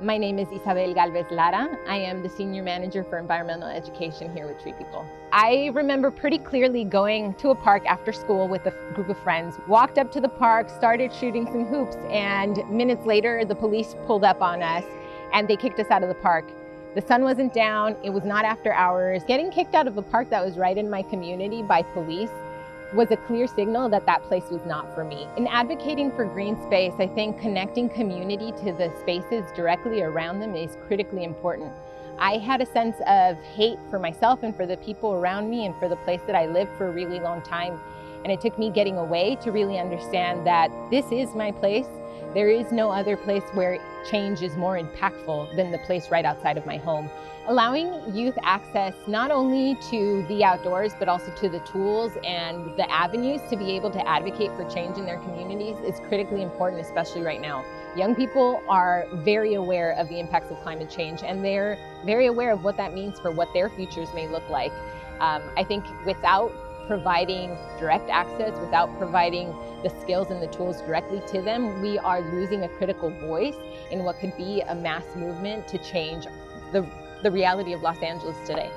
My name is Isabel Galvez Lara. I am the Senior Manager for Environmental Education here with TreePeople. I remember pretty clearly going to a park after school with a group of friends, walked up to the park, started shooting some hoops, and minutes later the police pulled up on us and they kicked us out of the park. The sun wasn't down, it was not after hours. Getting kicked out of a park that was right in my community by police was a clear signal that that place was not for me. In advocating for green space, I think connecting community to the spaces directly around them is critically important. I had a sense of hate for myself and for the people around me and for the place that I lived for a really long time. And it took me getting away to really understand that this is my place. There is no other place where change is more impactful than the place right outside of my home. Allowing youth access not only to the outdoors, but also to the tools and the avenues to be able to advocate for change in their communities is critically important, especially right now. Young people are very aware of the impacts of climate change and they're very aware of what that means for what their futures may look like. Um, I think without providing direct access, without providing the skills and the tools directly to them, we are losing a critical voice in what could be a mass movement to change the, the reality of Los Angeles today.